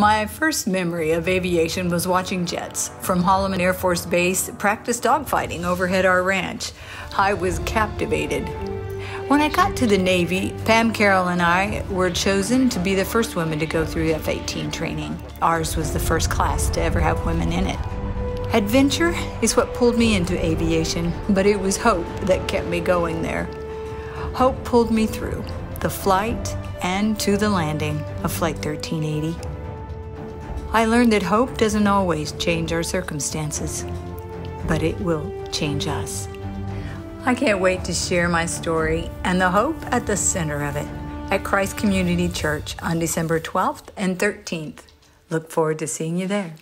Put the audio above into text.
My first memory of aviation was watching jets from Holloman Air Force Base practice dogfighting overhead our ranch. I was captivated. When I got to the Navy, Pam Carroll and I were chosen to be the first women to go through F 18 training. Ours was the first class to ever have women in it. Adventure is what pulled me into aviation, but it was hope that kept me going there. Hope pulled me through the flight and to the landing of Flight 1380. I learned that hope doesn't always change our circumstances, but it will change us. I can't wait to share my story and the hope at the center of it at Christ Community Church on December 12th and 13th. Look forward to seeing you there.